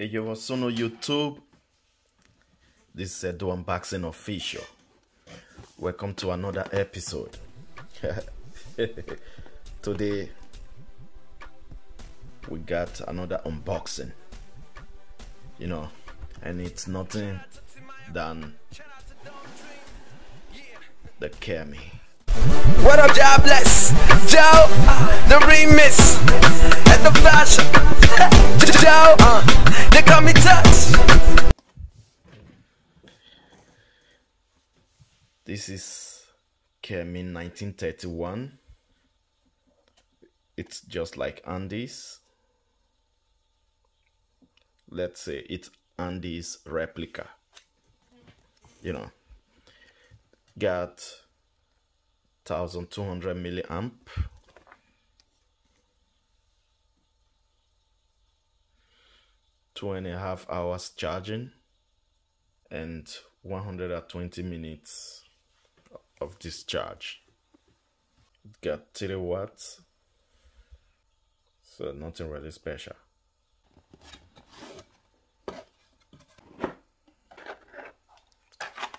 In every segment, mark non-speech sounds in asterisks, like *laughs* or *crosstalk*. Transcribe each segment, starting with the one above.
What's on YouTube? This is Edo Unboxing Official. Welcome to another episode. *laughs* Today, we got another unboxing. You know, and it's nothing than the Kemei. What up, jobless? Joe, the remix, the *laughs* uh, they call me touch. This is Kemei 1931. It's just like Andis. Let's say it's Andis replica. You know, got 1200 milliamp. Two and a half hours charging and 120 minutes of discharge. It got 3 watts, so nothing really special.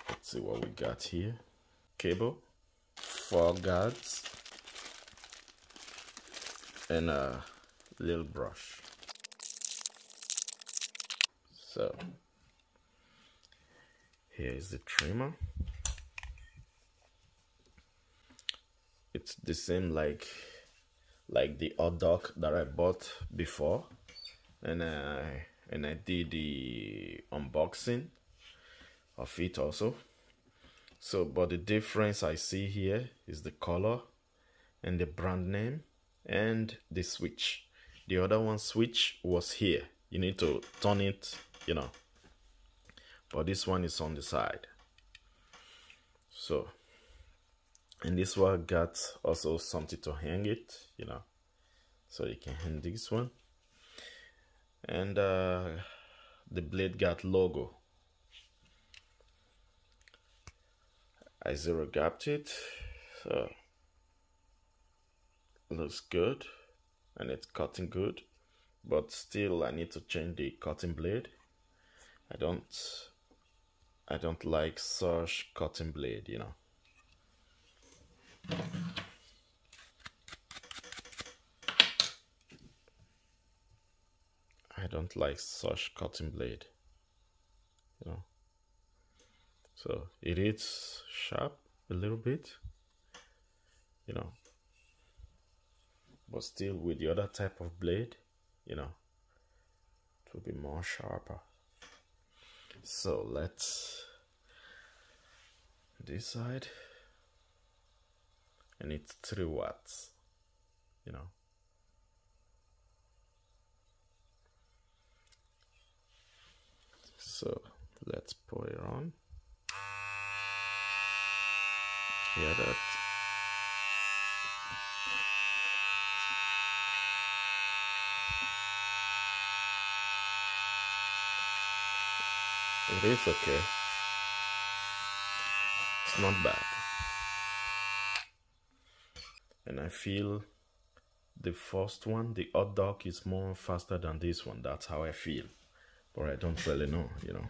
Let's see what we got here. Cable, four guards, and a little brush. So here is the trimmer. It's the same like like the hot dog that I bought before, and I and I did the unboxing of it also. So, but the difference I see here is the color and the brand name and the switch. The other one switch was here. You need to turn it, you know. But this one is on the side. So, and this one got also something to hang it, you know. So you can hang this one. And uh, the blade got logo I zero gapped it so looks good and it's cutting good but still I need to change the cutting blade I don't I don't like such cutting blade you know. I don't like such cutting blade you know. So it is sharp a little bit you know. But still with the other type of blade you know it will be more sharper so let's decide. and it's 3 watts you know so let's put it on Yeah, that it is okay. It's not bad. And I feel the first one the hot dog is more faster than this one. That's how I feel. But I don't really know you know